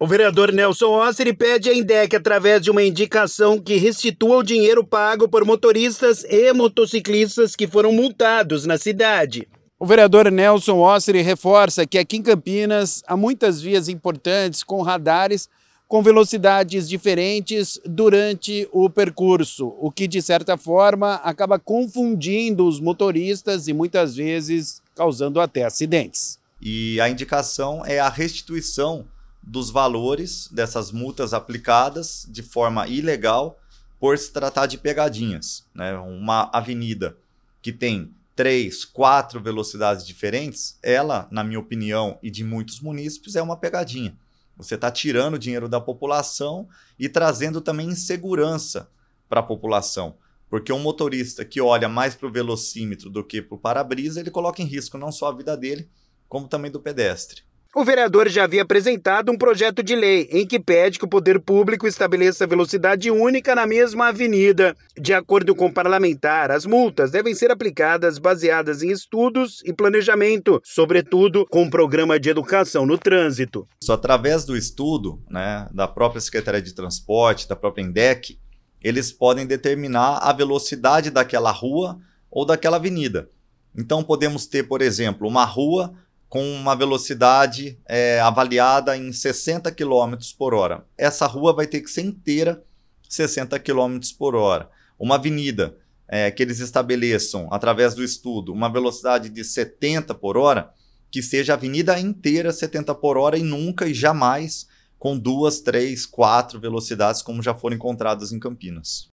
O vereador Nelson Osseri pede à INDEC, através de uma indicação, que restitua o dinheiro pago por motoristas e motociclistas que foram multados na cidade. O vereador Nelson Osseri reforça que aqui em Campinas há muitas vias importantes com radares com velocidades diferentes durante o percurso, o que de certa forma acaba confundindo os motoristas e muitas vezes causando até acidentes. E a indicação é a restituição dos valores dessas multas aplicadas de forma ilegal por se tratar de pegadinhas. Né? Uma avenida que tem três, quatro velocidades diferentes, ela, na minha opinião e de muitos munícipes, é uma pegadinha. Você está tirando dinheiro da população e trazendo também insegurança para a população. Porque um motorista que olha mais para o velocímetro do que para o para-brisa, ele coloca em risco não só a vida dele, como também do pedestre. O vereador já havia apresentado um projeto de lei em que pede que o poder público estabeleça velocidade única na mesma avenida. De acordo com o parlamentar, as multas devem ser aplicadas baseadas em estudos e planejamento, sobretudo com um programa de educação no trânsito. Só através do estudo né, da própria Secretaria de Transporte, da própria INDEC, eles podem determinar a velocidade daquela rua ou daquela avenida. Então podemos ter, por exemplo, uma rua com uma velocidade é, avaliada em 60 km por hora. Essa rua vai ter que ser inteira 60 km por hora. Uma avenida é, que eles estabeleçam, através do estudo, uma velocidade de 70 por hora, que seja a avenida inteira 70 por hora e nunca e jamais com duas, três, quatro velocidades, como já foram encontradas em Campinas.